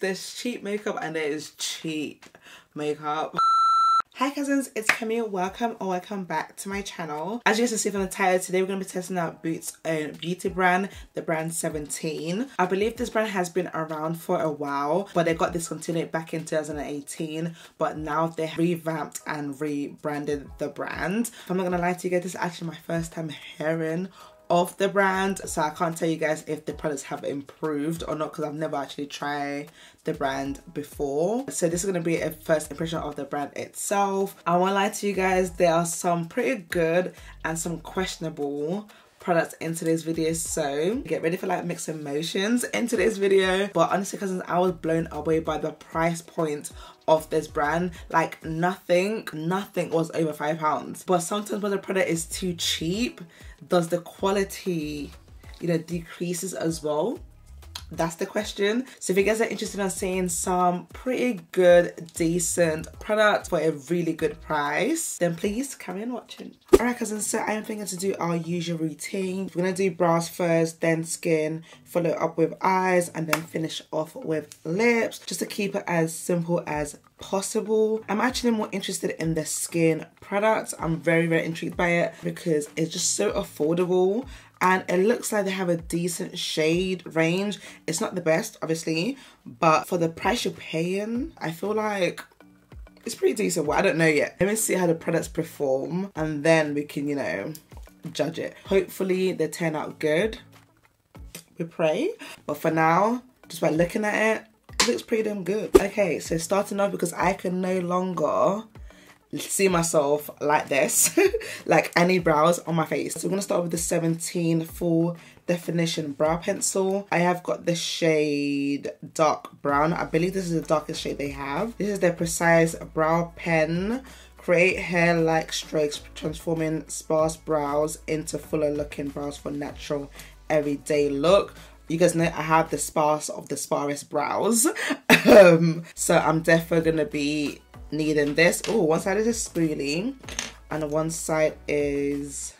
There's cheap makeup and it is cheap makeup. Hi cousins, it's Kemi. Welcome or welcome back to my channel. As you guys can see from the title, today we're going to be testing out Boots' own beauty brand, the brand 17. I believe this brand has been around for a while, but they got discontinued back in 2018. But now they revamped and rebranded the brand. I'm not going to lie to you guys, this is actually my first time hearing of the brand so I can't tell you guys if the products have improved or not because I've never actually tried the brand before. So this is going to be a first impression of the brand itself. I won't lie to you guys there are some pretty good and some questionable products in today's video. So get ready for like mixed emotions in today's video. But honestly cousins I was blown away by the price point of this brand. Like nothing nothing was over five pounds. But sometimes when the product is too cheap does the quality you know decreases as well that's the question. So if you guys are interested in seeing some pretty good, decent products for a really good price, then please carry on watching. Alright cousins, so I am thinking to do our usual routine. We're to do brows first, then skin, follow up with eyes, and then finish off with lips, just to keep it as simple as possible. I'm actually more interested in the skin products. I'm very, very intrigued by it because it's just so affordable and it looks like they have a decent shade range. It's not the best, obviously, but for the price you're paying, I feel like it's pretty decent. Well, I don't know yet. Let me see how the products perform and then we can, you know, judge it. Hopefully they turn out good. We pray. But for now, just by looking at it, it looks pretty damn good. Okay, so starting off because I can no longer see myself like this like any brows on my face. So we're gonna start with the 17 full definition brow pencil. I have got the shade dark brown. I believe this is the darkest shade they have. This is their precise brow pen. Create hair like strokes transforming sparse brows into fuller looking brows for natural everyday look. You guys know I have the sparse of the sparest brows. um, so I'm definitely to be needing this. Oh, one side is a spoolie and one side is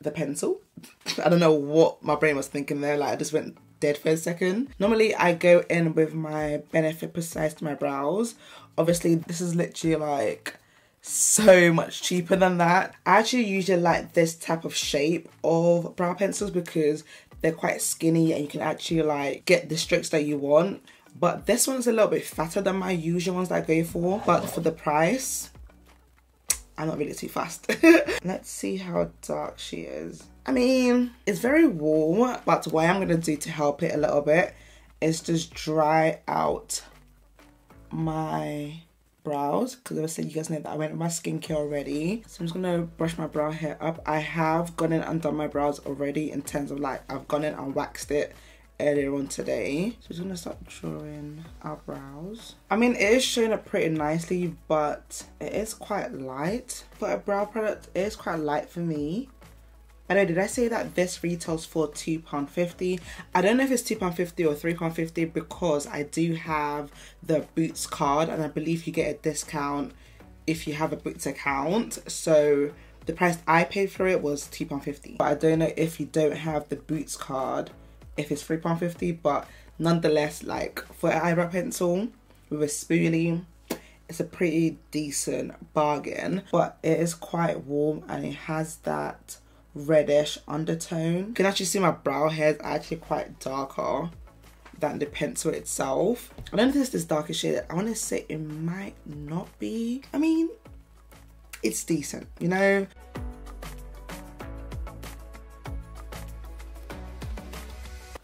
the pencil. I don't know what my brain was thinking there. Like I just went dead for a second. Normally I go in with my Benefit Precise to my brows. Obviously this is literally like so much cheaper than that. I actually usually like this type of shape of brow pencils because they're quite skinny and you can actually like get the strokes that you want but this one's a little bit fatter than my usual ones that I go for. But for the price, I'm not really too fast. Let's see how dark she is. I mean, it's very warm, but what I'm to do to help it a little bit is just dry out my brows because obviously you guys know that I went with my skincare already. So I'm just gonna brush my brow hair up. I have gone in and done my brows already in terms of like I've gone in and waxed it earlier on today. So just gonna start drawing our brows. I mean, it is showing up pretty nicely, but it is quite light. For a brow product, is quite light for me. I know, did I say that this retails for £2.50? I don't know if it's £2.50 or £3.50 because I do have the Boots card and I believe you get a discount if you have a Boots account. So the price I paid for it was £2.50. But I don't know if you don't have the Boots card if it's £3.50 but nonetheless like for an eyebrow pencil with a spoolie it's a pretty decent bargain but it is quite warm and it has that reddish undertone. You can actually see my brow hairs are actually quite darker than the pencil itself. I don't know if this is darker shade. I want to say it might not be. I mean it's decent you know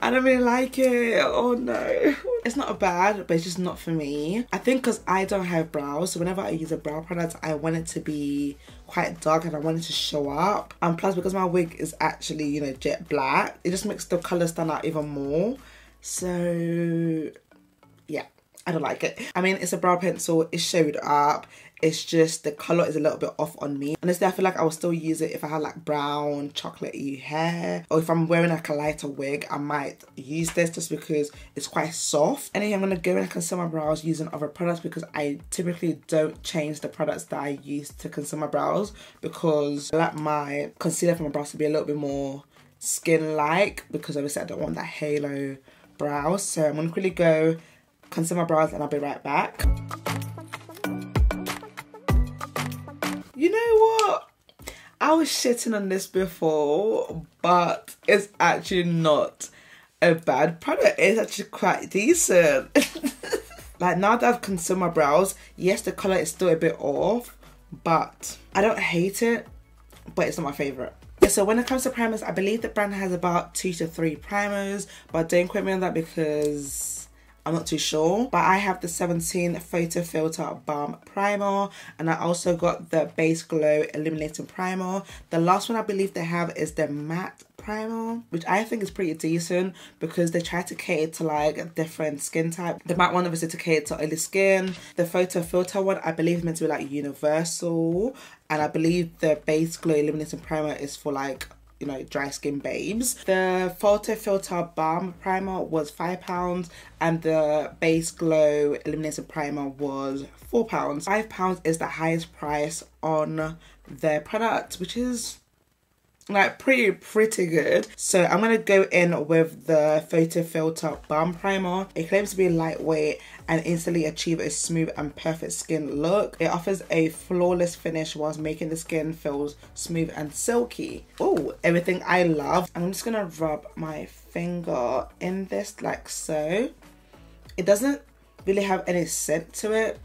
I don't really like it. Oh no. It's not bad, but it's just not for me. I think because I don't have brows, so whenever I use a brow product, I want it to be quite dark and I want it to show up. And plus, because my wig is actually, you know, jet black, it just makes the colour stand out even more. So, yeah. I don't like it. I mean, it's a brow pencil. It showed up. It's just the colour is a little bit off on me. Honestly, I feel like I will still use it if I had like brown, chocolatey hair. Or if I'm wearing like a lighter wig, I might use this just because it's quite soft. Anyway, I'm going to go and conceal my brows using other products because I typically don't change the products that I use to conceal my brows because I like my concealer for my brows to be a little bit more skin-like because obviously I don't want that halo brows. So I'm gonna quickly go conceal my brows and I'll be right back. You know what? I was shitting on this before, but it's actually not a bad product. It's actually quite decent. like now that I've concealed my brows, yes, the color is still a bit off, but I don't hate it, but it's not my favorite. Yeah, so when it comes to primers, I believe the brand has about two to three primers, but don't quote me on that because I'm not too sure. But I have the 17 Photo Filter Balm Primer and I also got the Base Glow Illuminating Primer. The last one I believe they have is the Matte primer, which I think is pretty decent because they try to cater to like different skin type. The matte one obviously to cater to oily skin. The photo filter one I believe is meant to be like universal and I believe the base glow illuminating primer is for like you know dry skin babes. The photo filter balm primer was five pounds and the base glow illuminating primer was four pounds. Five pounds is the highest price on their product which is like pretty pretty good. So i'm gonna go in with the photo filter balm primer. It claims to be lightweight and instantly achieve a smooth and perfect skin look. It offers a flawless finish whilst making the skin feel smooth and silky. Oh everything i love. I'm just gonna rub my finger in this like so. It doesn't really have any scent to it.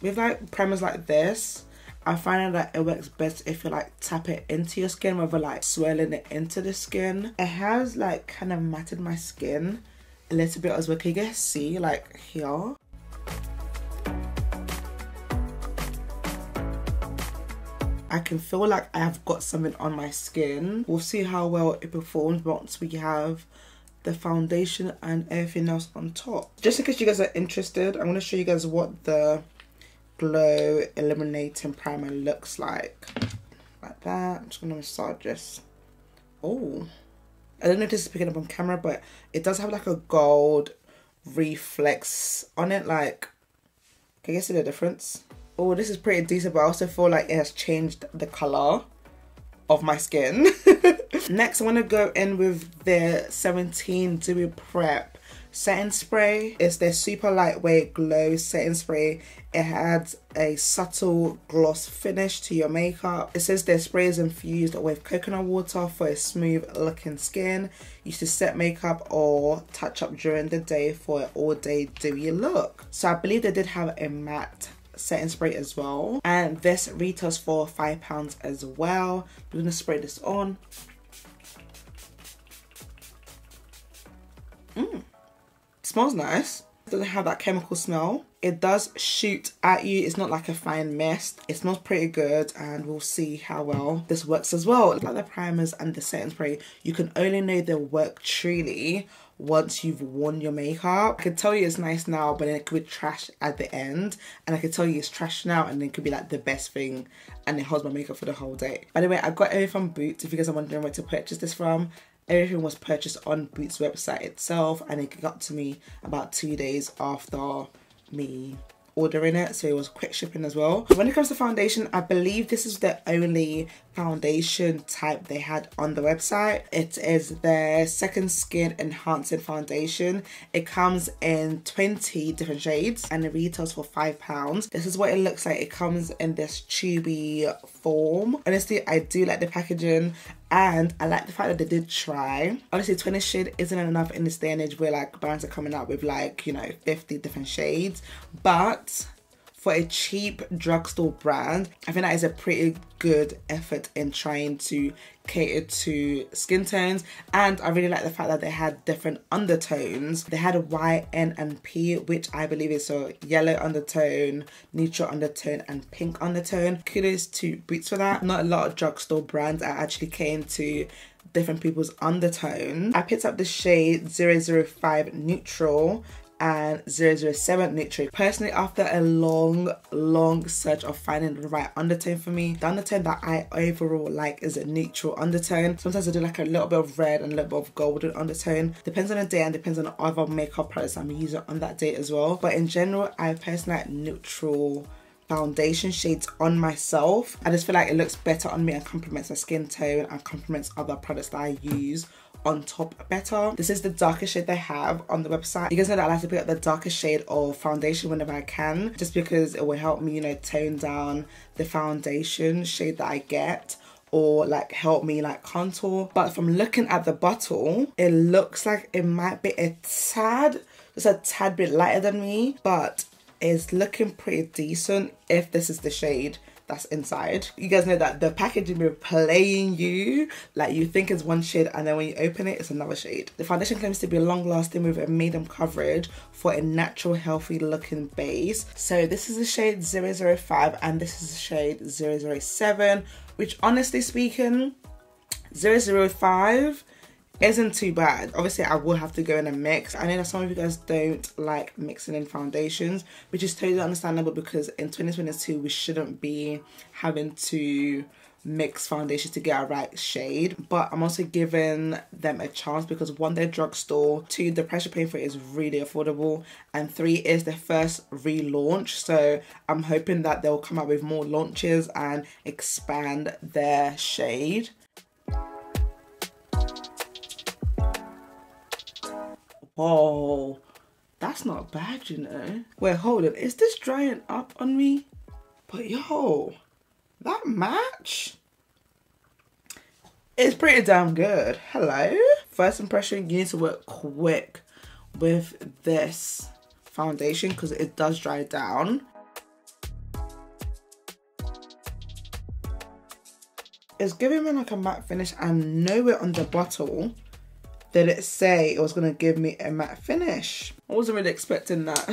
With like primers like this I find that it works best if you like tap it into your skin rather like swirling it into the skin. It has like kind of matted my skin a little bit as well. Can you guys see like here? I can feel like I have got something on my skin. We'll see how well it performs once we have the foundation and everything else on top. Just in case you guys are interested, I'm going to show you guys what the glow illuminating primer looks like like that. I'm just gonna massage this. Oh i don't know if this is picking up on camera but it does have like a gold reflex on it like can you see the difference? Oh this is pretty decent but i also feel like it has changed the color of my skin. Next i want to go in with the 17 dewy prep setting spray. It's their super lightweight glow setting spray. It adds a subtle gloss finish to your makeup. It says their spray is infused with coconut water for a smooth looking skin. Used to set makeup or touch up during the day for an all day dewy look. So I believe they did have a matte setting spray as well. And this retails for £5 as well. I'm gonna spray this on. Mmm smells nice. It doesn't have that chemical smell. It does shoot at you. It's not like a fine mist. It smells pretty good and we'll see how well this works as well. Like the primers and the setting spray, you can only know they work truly once you've worn your makeup. I can tell you it's nice now, but then it could be trash at the end. And I can tell you it's trash now and then it could be like the best thing and it holds my makeup for the whole day. By the way, I got everything from Boots if you guys are wondering where to purchase this from. Everything was purchased on Boots website itself and it got to me about two days after me ordering it so it was quick shipping as well. When it comes to foundation i believe this is the only foundation type they had on the website. It is their second skin enhancing foundation. It comes in 20 different shades and it retails for five pounds. This is what it looks like. It comes in this tubey form. Honestly i do like the packaging and I like the fact that they did try. Honestly, 20 shade isn't enough in this day and age where like brands are coming out with like, you know, 50 different shades. But for a cheap drugstore brand, I think that is a pretty good effort in trying to cater to skin tones. And I really like the fact that they had different undertones. They had a Y, N, and P, which I believe is a yellow undertone, neutral undertone, and pink undertone. Kudos to Boots for that. Not a lot of drugstore brands are actually came to different people's undertones. I picked up the shade 005 Neutral and 007 Neutral. Personally, after a long, long search of finding the right undertone for me, the undertone that I overall like is a neutral undertone. Sometimes I do like a little bit of red and a little bit of golden undertone. Depends on the day and depends on the other makeup products I'm using on that day as well. But in general, I personally like neutral foundation shades on myself. I just feel like it looks better on me and complements my skin tone and complements other products that I use on top better. This is the darkest shade they have on the website. You guys know that I like to pick up the darkest shade of foundation whenever I can, just because it will help me, you know, tone down the foundation shade that I get or like help me like contour. But from looking at the bottle, it looks like it might be a tad, just a tad bit lighter than me, but it's looking pretty decent if this is the shade that's inside. You guys know that the packaging will be playing you, like you think it's one shade and then when you open it, it's another shade. The foundation claims to be long lasting with a medium coverage for a natural healthy looking base. So this is the shade 005 and this is the shade 007, which honestly speaking, 005 isn't too bad. Obviously, I will have to go in a mix. I know that some of you guys don't like mixing in foundations, which is totally understandable because in 2022, we shouldn't be having to mix foundations to get a right shade but i'm also giving them a chance because one they're drugstore two the pressure for it is really affordable and three is their first relaunch so i'm hoping that they'll come out with more launches and expand their shade Oh, that's not bad, you know. Wait, hold on. Is this drying up on me? But yo, that match is pretty damn good. Hello. First impression, you need to work quick with this foundation because it does dry down. It's giving me like a matte finish and nowhere on the bottle did it say it was to give me a matte finish. I wasn't really expecting that.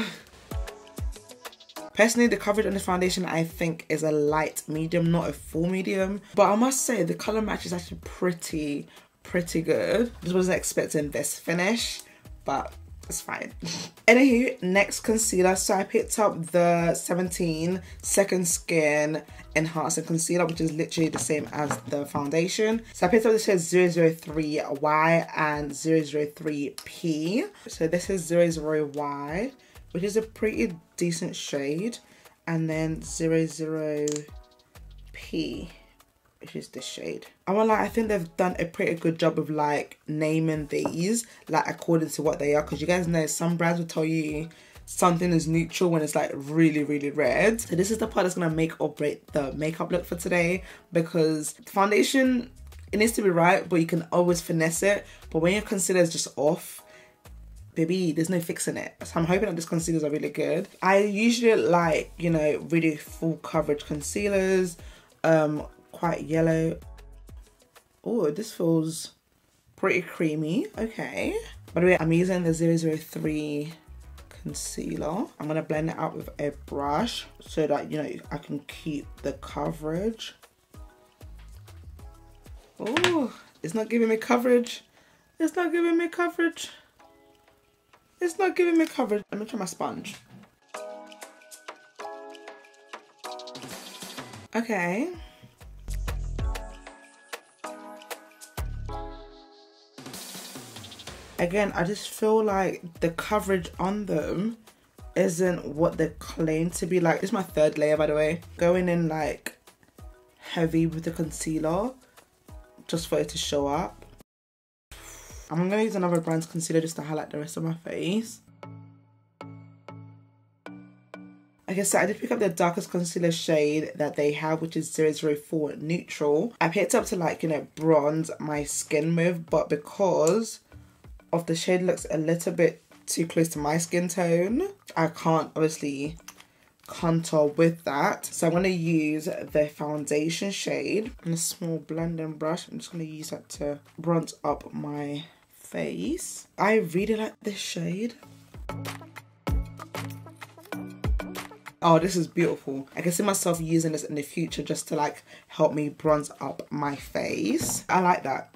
Personally, the coverage on this foundation I think is a light medium, not a full medium. But I must say the colour match is actually pretty, pretty good. Just wasn't expecting this finish, but it's fine. Anywho, next concealer. So I picked up the 17 Second Skin Enhancing Concealer, which is literally the same as the foundation. So I picked up this is 003Y and 003P. So this is 00Y, which is a pretty decent shade. And then 00P which is this shade. I want like I think they've done a pretty good job of like naming these like according to what they are because you guys know some brands will tell you something is neutral when it's like really really red. So this is the part that's gonna make or break the makeup look for today because the foundation it needs to be right but you can always finesse it but when your concealer is just off baby there's no fixing it so i'm hoping that these concealers are really good i usually like you know really full coverage concealers um quite yellow. Oh, this feels pretty creamy. Okay. By the way, I'm using the 003 concealer. I'm going to blend it out with a brush so that, you know, I can keep the coverage. Oh, it's not giving me coverage. It's not giving me coverage. It's not giving me coverage. Let me try my sponge. Okay. Again, I just feel like the coverage on them isn't what they claim to be. Like, this is my third layer, by the way. Going in like heavy with the concealer just for it to show up. I'm gonna use another brand's concealer just to highlight the rest of my face. Like I said, I did pick up the darkest concealer shade that they have, which is 004 Neutral. I picked up to like, you know, bronze my skin with, but because of the shade looks a little bit too close to my skin tone. I can't obviously contour with that. So I'm going to use the foundation shade and a small blending brush. I'm just going to use that to bronze up my face. I really like this shade. Oh, this is beautiful. I can see myself using this in the future just to like help me bronze up my face. I like that.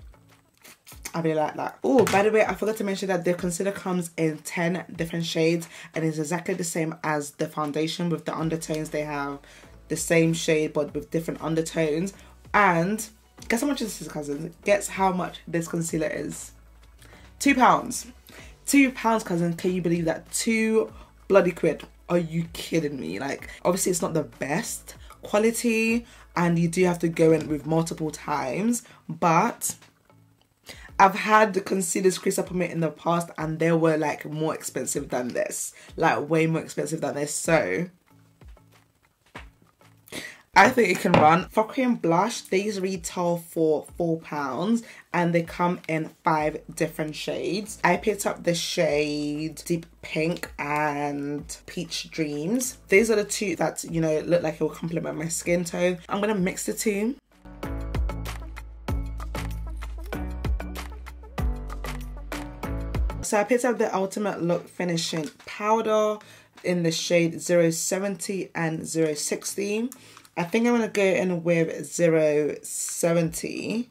I really like that. Oh, by the way, I forgot to mention that the concealer comes in 10 different shades and is exactly the same as the foundation with the undertones. They have the same shade but with different undertones. And guess how much this is, cousins? Guess how much this concealer is? Two pounds. Two pounds, cousin. Can you believe that? Two bloody quid. Are you kidding me? Like, obviously it's not the best quality and you do have to go in with multiple times, but I've had concealers crease me in the past and they were like more expensive than this. Like way more expensive than this. So I think it can run. For cream blush, these retail for £4 and they come in five different shades. I picked up the shade Deep Pink and Peach Dreams. These are the two that, you know, look like it will complement my skin tone. I'm going to mix the two. So I picked up the Ultimate Look Finishing Powder in the shade 070 and 060. I think I'm going to go in with 070.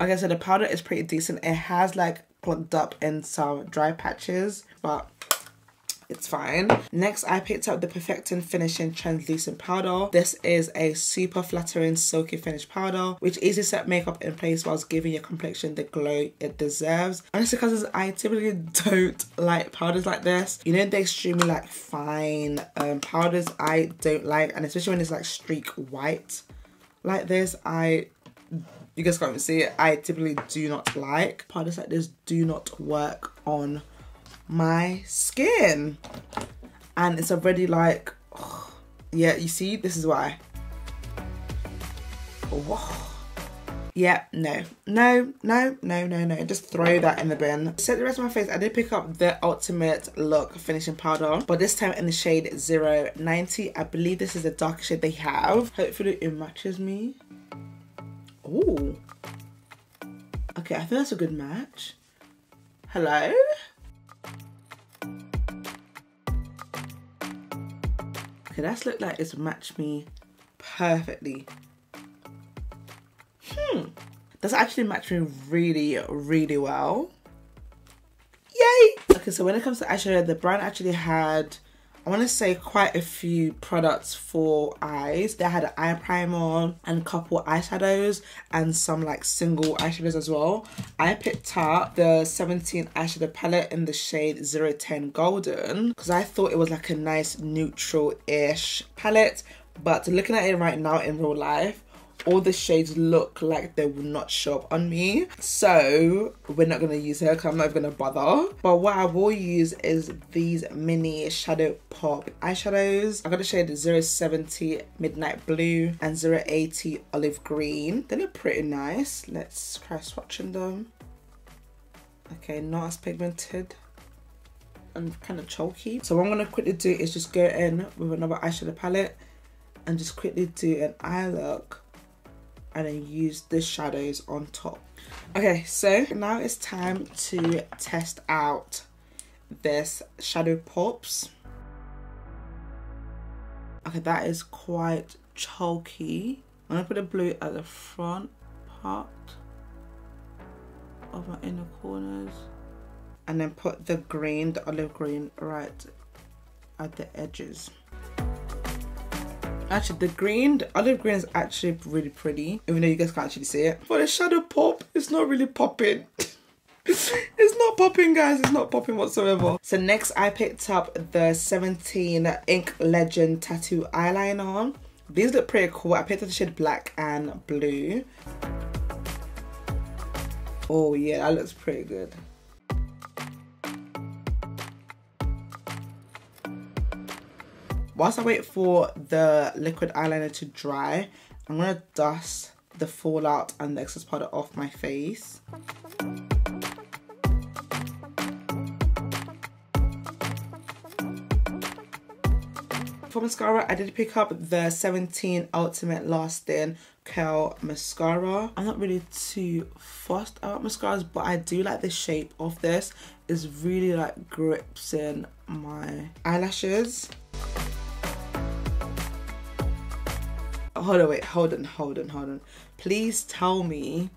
Like I said, the powder is pretty decent. It has like plugged up in some dry patches, but it's fine. Next, I picked up the Perfecting Finishing Translucent Powder. This is a super flattering silky finish powder, which easily set makeup in place whilst giving your complexion the glow it deserves. Honestly, because I typically don't like powders like this. You know, the extremely like fine um, powders I don't like, and especially when it's like streak white like this, I you guys can't even see it. I typically do not like. Powders like this do not work on my skin. And it's already like, oh, yeah, you see, this is why. Oh, yeah, no, no, no, no, no, no. Just throw that in the bin. Set the rest of my face. I did pick up the Ultimate Look Finishing Powder, but this time in the shade 090. I believe this is the darkest shade they have. Hopefully it matches me. Oh. Okay, I think that's a good match. Hello? Okay, that's looked like it's matched me perfectly. Hmm. That's actually matched me really, really well. Yay! Okay, so when it comes to eyeshadow, the brand actually had I want to say quite a few products for eyes. They had an eye primer and a couple eyeshadows and some like single eyeshadows as well. I picked up the 17 eyeshadow palette in the shade 010 Golden because I thought it was like a nice neutral-ish palette. But looking at it right now in real life, all the shades look like they will not show up on me. So we're not going to use her because I'm not going to bother. But what I will use is these mini Shadow Pop eyeshadows. I got the shade 070 Midnight Blue and 080 Olive Green. They look pretty nice. Let's try swatching them. Okay, not as pigmented and kind of chalky. So what I'm going to quickly do is just go in with another eyeshadow palette and just quickly do an eye look and then use the shadows on top. Okay, so now it's time to test out this Shadow Pops. Okay, that is quite chalky. I'm gonna put the blue at the front part of my inner corners and then put the green, the olive green right at the edges. Actually, the green, the olive green is actually really pretty, even though you guys can't actually see it. For the shadow pop, it's not really popping. it's not popping guys. It's not popping whatsoever. So next i picked up the 17 ink legend tattoo eyeliner. These look pretty cool. I picked up the shade black and blue. Oh yeah that looks pretty good whilst I wait for the liquid eyeliner to dry, I'm to dust the fallout and the excess powder off my face. For mascara, I did pick up the 17 Ultimate Lasting Curl Mascara. I'm not really too fussed about mascaras, but I do like the shape of this. It's really like grips in my eyelashes. Hold on, wait, hold on, hold on, hold on. Please tell me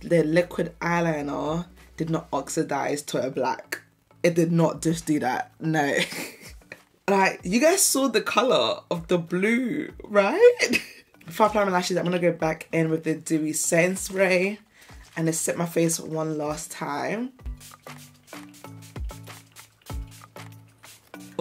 the liquid eyeliner did not oxidize to a black. It did not just do that. No. like, you guys saw the color of the blue, right? Before applying my lashes, I'm gonna go back in with the Dewy Setting Spray and just set my face one last time.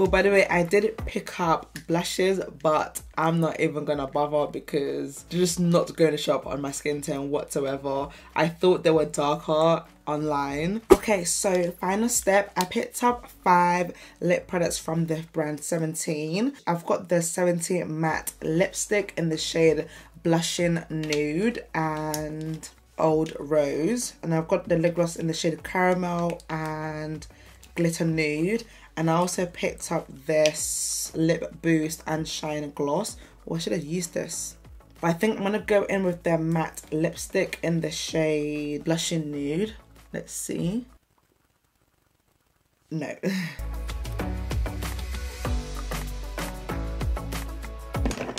Oh, by the way, I did pick up blushes, but I'm not even gonna bother because they're just not going to show up on my skin tone whatsoever. I thought they were darker online. Okay, so final step, I picked up five lip products from the brand 17. I've got the 17 matte lipstick in the shade Blushing Nude and Old Rose. And I've got the lip gloss in the shade Caramel and Glitter Nude and I also picked up this lip boost and shine gloss. Or I should have used this. But I think I'm gonna go in with their matte lipstick in the shade blushing nude. Let's see. No.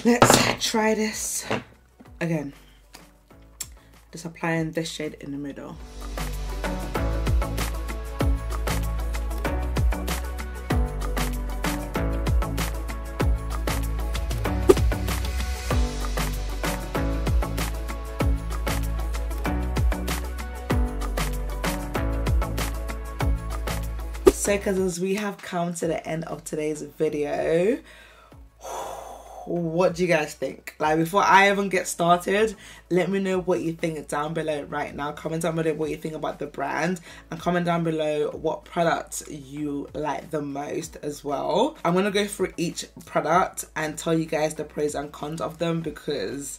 Let's try this again. Just applying this shade in the middle So cousins, we have come to the end of today's video. What do you guys think? Like before I even get started, let me know what you think down below right now. Comment down below what you think about the brand and comment down below what products you like the most as well. I'm gonna go through each product and tell you guys the pros and cons of them because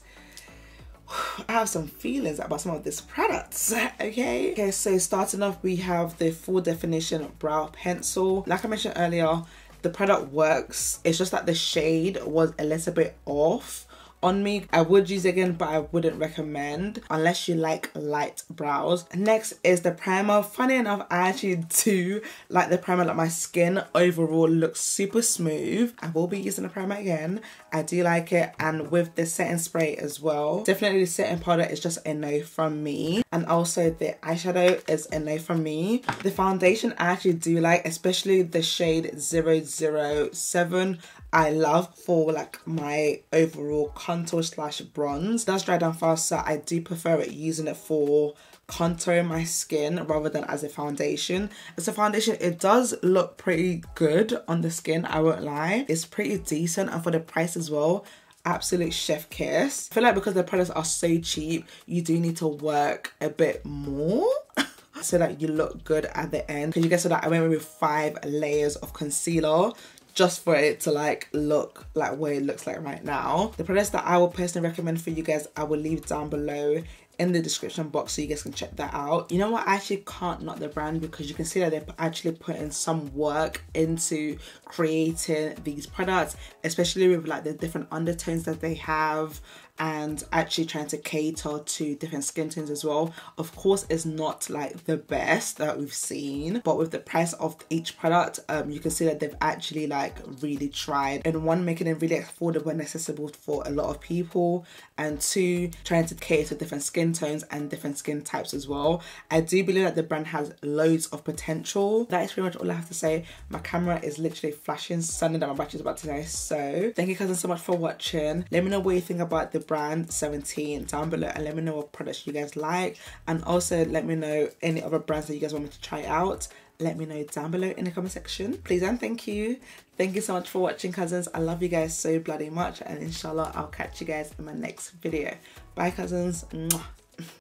I have some feelings about some of these products, okay? Okay, so starting off, we have the Full Definition Brow Pencil. Like I mentioned earlier, the product works. It's just that the shade was a little bit off on me. I would use again, but I wouldn't recommend unless you like light brows. Next is the primer. Funny enough, I actually do like the primer. Like my skin overall looks super smooth. I will be using the primer again. I do like it. And with the setting spray as well. Definitely the setting powder is just a no from me. And also the eyeshadow is a no from me. The foundation I actually do like, especially the shade 007. I love for like my overall contour slash bronze. Does dry down faster. I do prefer it using it for contouring my skin rather than as a foundation. As a foundation, it does look pretty good on the skin, I won't lie. It's pretty decent and for the price as well, absolute chef kiss. I feel like because the products are so cheap, you do need to work a bit more. so that you look good at the end because you guys saw that I went with five layers of concealer just for it to like look like what it looks like right now. The products that I would personally recommend for you guys, I will leave down below in the description box so you guys can check that out. You know what, I actually can't not the brand because you can see that they're actually putting some work into creating these products, especially with like the different undertones that they have and actually trying to cater to different skin tones as well. Of course, it's not like the best that we've seen, but with the price of each product, um, you can see that they've actually like really tried. And one, making it really affordable and accessible for a lot of people, and two, trying to cater to different skin tones and different skin types as well. I do believe that the brand has loads of potential. That is pretty much all I have to say. My camera is literally flashing, suddenly that my battery's about to die. So thank you cousins so much for watching. Let me know what you think about the brand 17 down below and let me know what products you guys like. And also let me know any other brands that you guys want me to try out. Let me know down below in the comment section. Please and thank you. Thank you so much for watching cousins. I love you guys so bloody much. And inshallah i'll catch you guys in my next video. Bye cousins. Mwah.